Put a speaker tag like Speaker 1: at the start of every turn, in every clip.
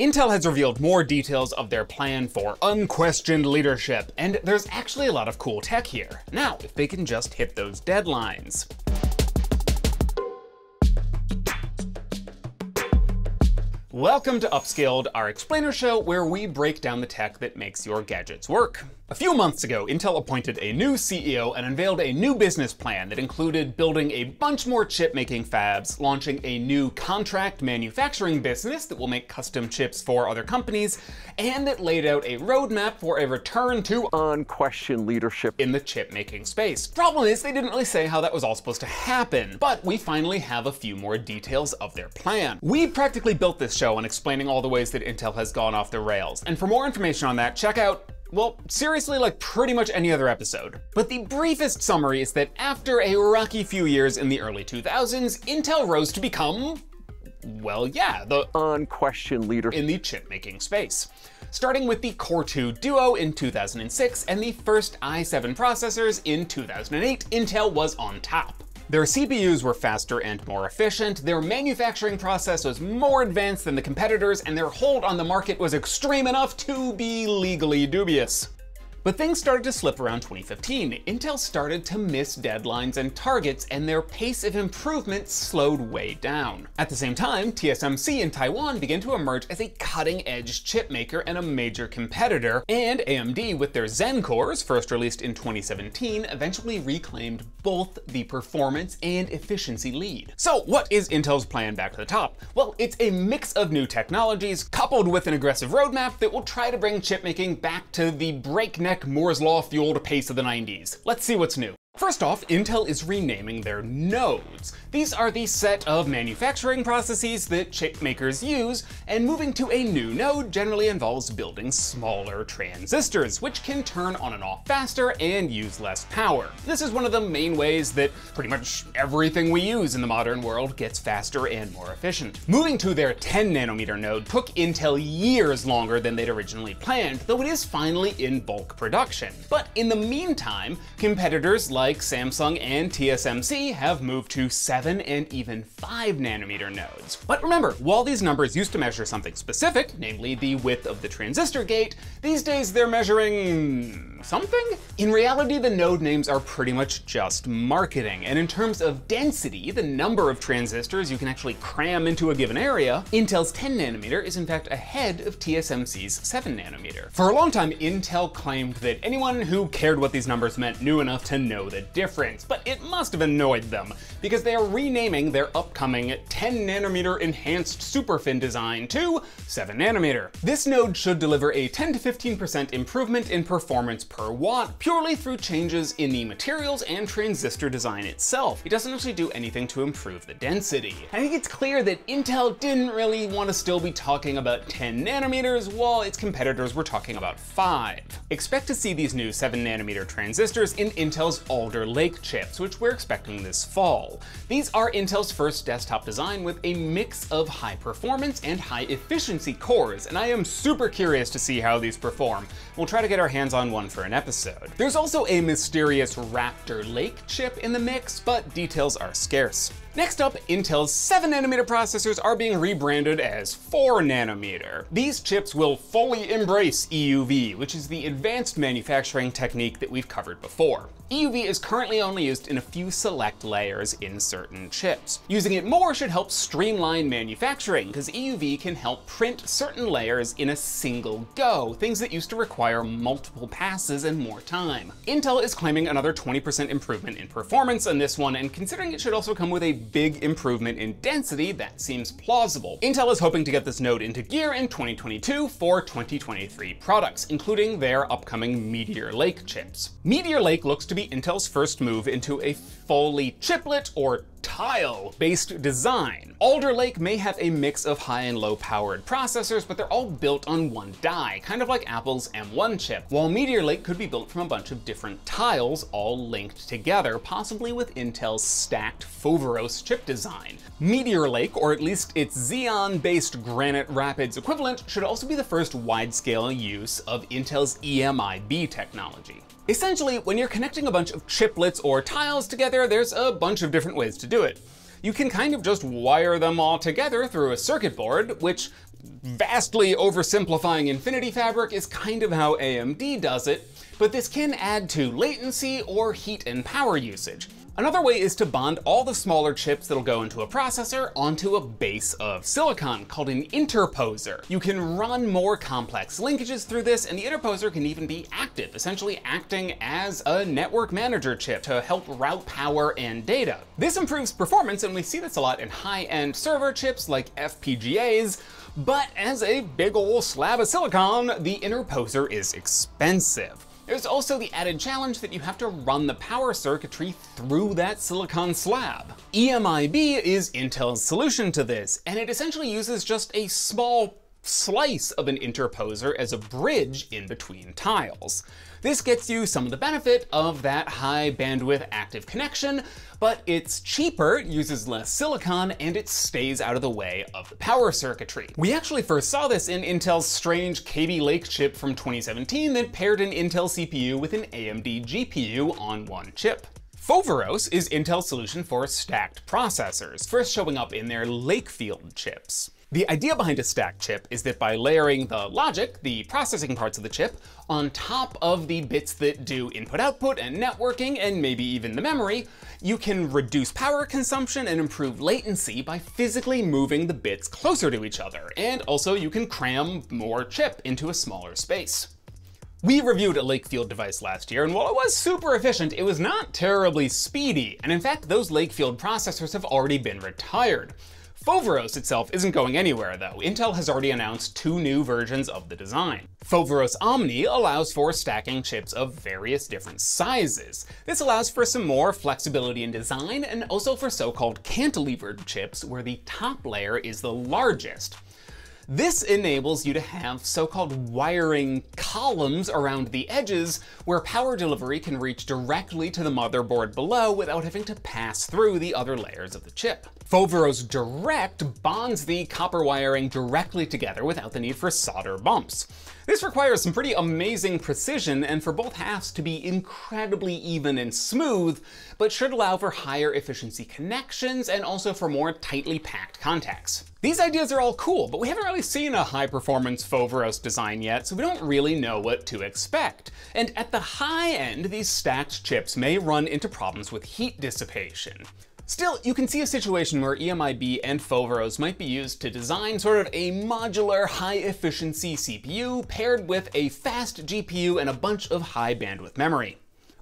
Speaker 1: Intel has revealed more details of their plan for unquestioned leadership, and there's actually a lot of cool tech here. Now, if they can just hit those deadlines. Welcome to Upscaled, our explainer show where we break down the tech that makes your gadgets work. A few months ago, Intel appointed a new CEO and unveiled a new business plan that included building a bunch more chip making fabs, launching a new contract manufacturing business that will make custom chips for other companies, and it laid out a roadmap for a return to
Speaker 2: unquestioned leadership
Speaker 1: in the chip making space. Problem is, they didn't really say how that was all supposed to happen, but we finally have a few more details of their plan. We practically built this show on explaining all the ways that Intel has gone off the rails, and for more information on that, check out well, seriously, like pretty much any other episode. But the briefest summary is that after a rocky few years in the early 2000s, Intel rose to become, well, yeah, the
Speaker 2: unquestioned leader
Speaker 1: in the chip making space. Starting with the Core 2 Duo in 2006 and the first i7 processors in 2008, Intel was on top. Their CPUs were faster and more efficient, their manufacturing process was more advanced than the competitors, and their hold on the market was extreme enough to be legally dubious. But things started to slip around 2015. Intel started to miss deadlines and targets, and their pace of improvement slowed way down. At the same time, TSMC in Taiwan began to emerge as a cutting-edge chip maker and a major competitor, and AMD with their Zen cores, first released in 2017, eventually reclaimed both the performance and efficiency lead. So what is Intel's plan back to the top? Well, it's a mix of new technologies coupled with an aggressive roadmap that will try to bring chip making back to the breakneck breakneck Moore's Law fueled pace of the 90s. Let's see what's new. First off, Intel is renaming their nodes. These are the set of manufacturing processes that chip makers use, and moving to a new node generally involves building smaller transistors, which can turn on and off faster and use less power. This is one of the main ways that pretty much everything we use in the modern world gets faster and more efficient. Moving to their 10 nanometer node took Intel years longer than they'd originally planned, though it is finally in bulk production. But in the meantime, competitors like like Samsung and TSMC have moved to 7 and even 5 nanometer nodes. But remember, while these numbers used to measure something specific, namely the width of the transistor gate, these days they're measuring something? In reality, the node names are pretty much just marketing, and in terms of density, the number of transistors you can actually cram into a given area, Intel's 10 nanometer is in fact ahead of TSMC's 7 nanometer. For a long time, Intel claimed that anyone who cared what these numbers meant knew enough to know the difference, but it must have annoyed them, because they are renaming their upcoming 10 nanometer enhanced superfin design to 7 nanometer. This node should deliver a 10 to 15% improvement in performance per watt purely through changes in the materials and transistor design itself. It doesn't actually do anything to improve the density. I think it's clear that Intel didn't really want to still be talking about 10 nanometers while its competitors were talking about 5. Expect to see these new 7 nanometer transistors in Intel's Alder Lake chips, which we're expecting this fall. These are Intel's first desktop design with a mix of high performance and high efficiency cores, and I am super curious to see how these perform. We'll try to get our hands on one for an episode. There's also a mysterious Raptor Lake chip in the mix, but details are scarce. Next up, Intel's 7nm processors are being rebranded as 4nm. These chips will fully embrace EUV, which is the advanced manufacturing technique that we've covered before. EUV is currently only used in a few select layers in certain chips. Using it more should help streamline manufacturing, because EUV can help print certain layers in a single go, things that used to require multiple passes and more time. Intel is claiming another 20% improvement in performance on this one, and considering it should also come with a big improvement in density, that seems plausible. Intel is hoping to get this node into gear in 2022 for 2023 products, including their upcoming Meteor Lake chips. Meteor Lake looks to be Intel's first move into a fully chiplet or tile-based design. Alder Lake may have a mix of high and low powered processors, but they're all built on one die, kind of like Apple's M1 chip, while Meteor Lake could be built from a bunch of different tiles all linked together, possibly with Intel's stacked Foveros chip design. Meteor Lake, or at least its Xeon-based Granite Rapids equivalent, should also be the first wide-scale use of Intel's EMIB technology. Essentially, when you're connecting a bunch of chiplets or tiles together, there's a bunch of different ways to do it. You can kind of just wire them all together through a circuit board, which vastly oversimplifying Infinity Fabric is kind of how AMD does it, but this can add to latency or heat and power usage. Another way is to bond all the smaller chips that'll go into a processor onto a base of silicon called an interposer. You can run more complex linkages through this, and the interposer can even be active, essentially acting as a network manager chip to help route power and data. This improves performance, and we see this a lot in high-end server chips like FPGAs, but as a big ol' slab of silicon, the interposer is expensive. There's also the added challenge that you have to run the power circuitry through that silicon slab. EMIB is Intel's solution to this, and it essentially uses just a small slice of an interposer as a bridge in between tiles. This gets you some of the benefit of that high bandwidth active connection, but it's cheaper, uses less silicon, and it stays out of the way of the power circuitry. We actually first saw this in Intel's strange Kaby Lake chip from 2017 that paired an Intel CPU with an AMD GPU on one chip. Foveros is Intel's solution for stacked processors, first showing up in their Lakefield chips. The idea behind a stacked chip is that by layering the logic, the processing parts of the chip, on top of the bits that do input-output and networking and maybe even the memory, you can reduce power consumption and improve latency by physically moving the bits closer to each other. And also you can cram more chip into a smaller space. We reviewed a Lakefield device last year, and while it was super efficient, it was not terribly speedy. And in fact, those Lakefield processors have already been retired. Foveros itself isn't going anywhere though. Intel has already announced two new versions of the design. Foveros Omni allows for stacking chips of various different sizes. This allows for some more flexibility in design and also for so-called cantilevered chips where the top layer is the largest. This enables you to have so-called wiring columns around the edges where power delivery can reach directly to the motherboard below without having to pass through the other layers of the chip. Foveros Direct bonds the copper wiring directly together without the need for solder bumps. This requires some pretty amazing precision and for both halves to be incredibly even and smooth, but should allow for higher efficiency connections and also for more tightly packed contacts. These ideas are all cool, but we haven't really seen a high performance Foveros design yet, so we don't really know what to expect. And at the high end, these stacked chips may run into problems with heat dissipation. Still, you can see a situation where EMIB and Foveros might be used to design sort of a modular high-efficiency CPU paired with a fast GPU and a bunch of high bandwidth memory.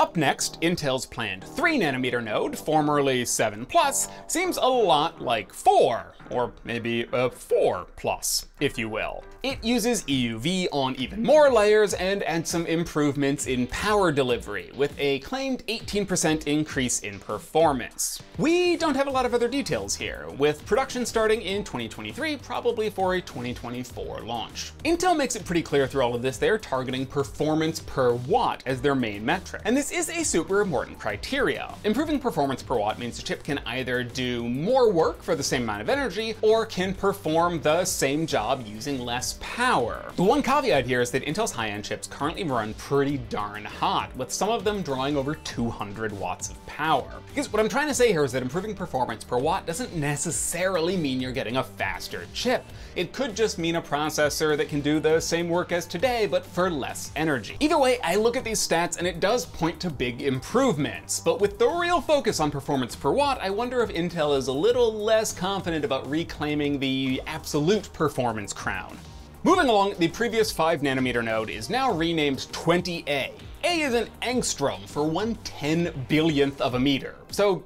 Speaker 1: Up next, Intel's planned 3nm node, formerly 7 Plus, seems a lot like 4, or maybe a 4 Plus, if you will. It uses EUV on even more layers and adds some improvements in power delivery, with a claimed 18% increase in performance. We don't have a lot of other details here, with production starting in 2023, probably for a 2024 launch. Intel makes it pretty clear through all of this they're targeting performance per watt as their main metric, and this is a super important criteria. Improving performance per watt means the chip can either do more work for the same amount of energy, or can perform the same job using less power. The one caveat here is that Intel's high-end chips currently run pretty darn hot, with some of them drawing over 200 watts of power. Because what I'm trying to say here is that improving performance per watt doesn't necessarily mean you're getting a faster chip. It could just mean a processor that can do the same work as today, but for less energy. Either way, I look at these stats and it does point to big improvements, but with the real focus on performance per watt, I wonder if Intel is a little less confident about reclaiming the absolute performance crown. Moving along, the previous 5nm node is now renamed 20A. A is an angstrom for one ten billionth of a meter, so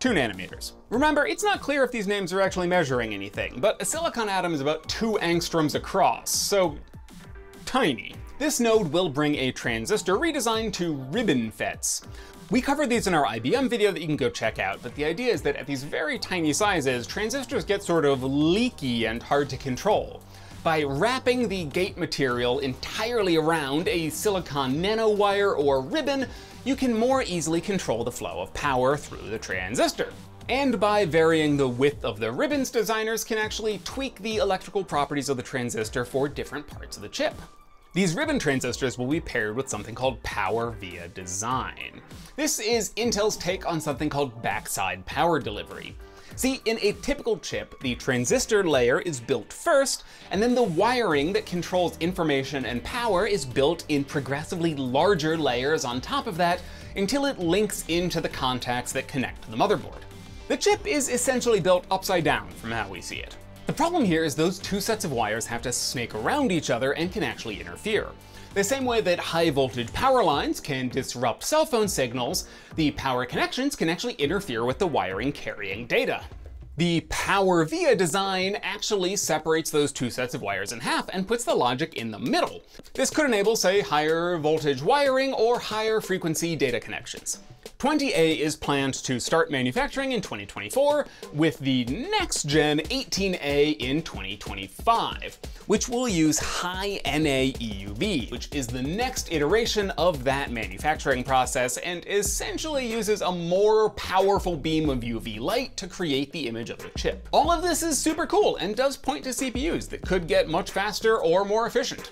Speaker 1: 2 nanometers. Remember, it's not clear if these names are actually measuring anything, but a silicon atom is about 2 angstroms across, so tiny. This node will bring a transistor redesigned to ribbon FETs. We covered these in our IBM video that you can go check out, but the idea is that at these very tiny sizes, transistors get sort of leaky and hard to control. By wrapping the gate material entirely around a silicon nanowire or ribbon, you can more easily control the flow of power through the transistor. And by varying the width of the ribbons, designers can actually tweak the electrical properties of the transistor for different parts of the chip. These ribbon transistors will be paired with something called power via design. This is Intel's take on something called backside power delivery. See, in a typical chip, the transistor layer is built first, and then the wiring that controls information and power is built in progressively larger layers on top of that until it links into the contacts that connect to the motherboard. The chip is essentially built upside down from how we see it. The problem here is those two sets of wires have to snake around each other and can actually interfere. The same way that high voltage power lines can disrupt cell phone signals, the power connections can actually interfere with the wiring carrying data. The power via design actually separates those two sets of wires in half and puts the logic in the middle. This could enable, say, higher voltage wiring or higher frequency data connections. 20A is planned to start manufacturing in 2024, with the next gen 18A in 2025, which will use high NA EUV, which is the next iteration of that manufacturing process and essentially uses a more powerful beam of UV light to create the image of the chip. All of this is super cool and does point to CPUs that could get much faster or more efficient.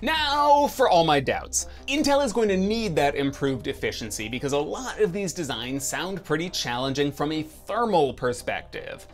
Speaker 1: Now for all my doubts. Intel is going to need that improved efficiency because a lot of these designs sound pretty challenging from a thermal perspective.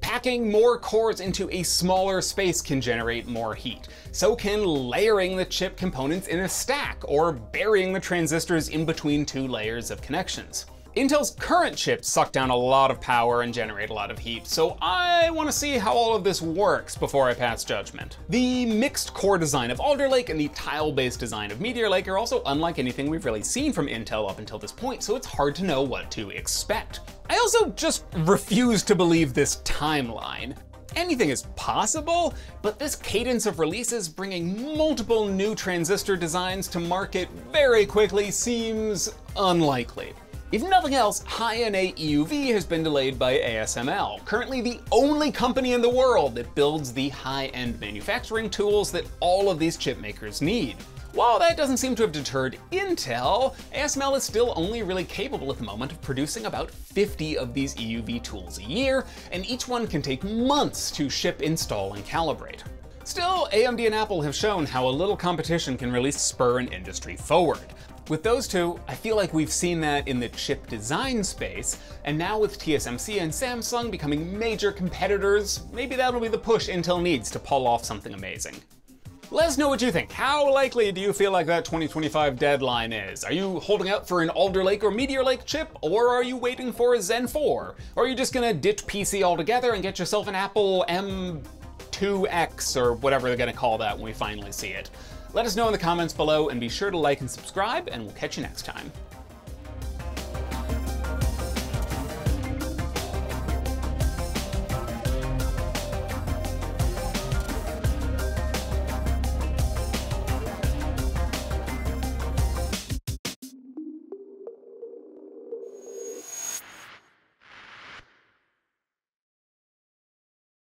Speaker 1: Packing more cores into a smaller space can generate more heat. So can layering the chip components in a stack or burying the transistors in between two layers of connections. Intel's current chips suck down a lot of power and generate a lot of heat, so I want to see how all of this works before I pass judgment. The mixed core design of Alder Lake and the tile-based design of Meteor Lake are also unlike anything we've really seen from Intel up until this point, so it's hard to know what to expect. I also just refuse to believe this timeline. Anything is possible, but this cadence of releases bringing multiple new transistor designs to market very quickly seems unlikely. If nothing else, high-NA EUV has been delayed by ASML, currently the only company in the world that builds the high-end manufacturing tools that all of these chip makers need. While that doesn't seem to have deterred Intel, ASML is still only really capable at the moment of producing about 50 of these EUV tools a year, and each one can take months to ship, install, and calibrate. Still, AMD and Apple have shown how a little competition can really spur an industry forward. With those two, I feel like we've seen that in the chip design space, and now with TSMC and Samsung becoming major competitors, maybe that'll be the push Intel needs to pull off something amazing. Let us know what you think. How likely do you feel like that 2025 deadline is? Are you holding out for an Alder Lake or Meteor Lake chip, or are you waiting for a Zen 4? Or are you just gonna ditch PC altogether and get yourself an Apple M2X or whatever they're gonna call that when we finally see it? Let us know in the comments below and be sure to like and subscribe and we'll catch you next time.